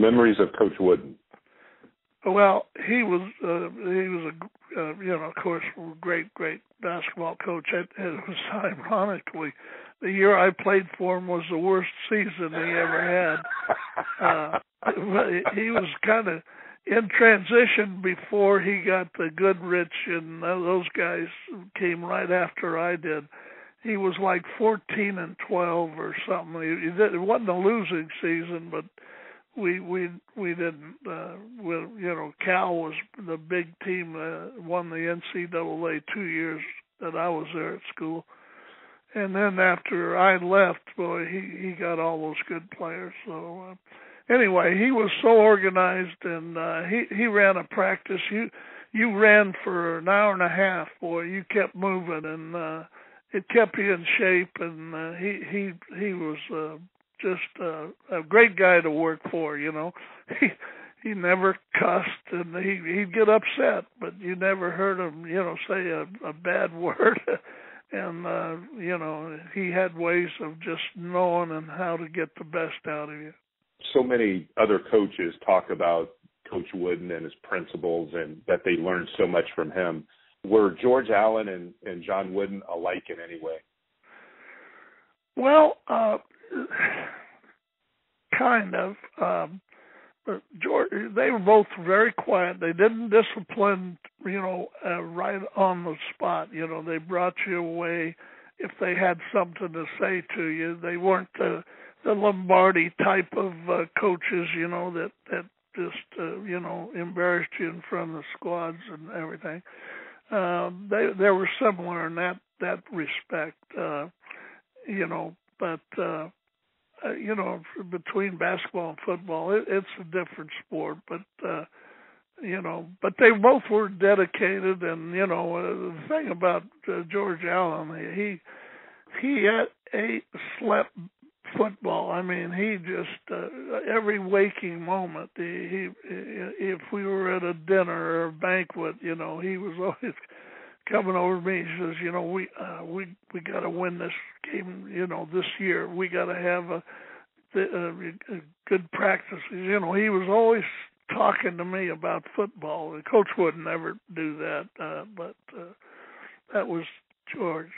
Memories of Coach Wooden. Well, he was uh, he was a uh, you know of course great great basketball coach. It, it was ironically the year I played for him was the worst season he ever had. Uh, he was kind of in transition before he got the Goodrich and those guys came right after I did. He was like 14 and 12 or something. It wasn't a losing season, but we we we didn't. Uh, we, you know, Cal was the big team. Uh, won the NCAA two years that I was there at school, and then after I left, boy, he he got all those good players. So. Uh, anyway, he was so organized, and uh, he he ran a practice. You you ran for an hour and a half, boy. You kept moving, and uh, it kept you in shape. And uh, he he he was uh, just uh, a great guy to work for. You know, he he never cussed, and he he'd get upset, but you never heard him, you know, say a, a bad word. and uh you know he had ways of just knowing and how to get the best out of you so many other coaches talk about Coach Wooden and his principles and that they learned so much from him. Were George Allen and, and John Wooden alike in any way? Well, uh, kind of. Um, George, they were both very quiet. They didn't discipline, you know, uh, right on the spot. You know, they brought you away if they had something to say to you. They weren't the the Lombardi type of uh, coaches, you know, that that just uh, you know embarrassed you in front of the squads and everything. Uh, they they were similar in that that respect, uh, you know, but uh, uh, you know between basketball and football, it, it's a different sport, but. uh you know, but they both were dedicated, and you know, uh, the thing about uh, George Allen, he he ate, slept, football. I mean, he just uh, every waking moment. He, he if we were at a dinner or a banquet, you know, he was always coming over me. He says, you know, we uh, we we got to win this game. You know, this year we got to have a, a, a good practice. You know, he was always talking to me about football. The coach would never do that, uh, but uh, that was George.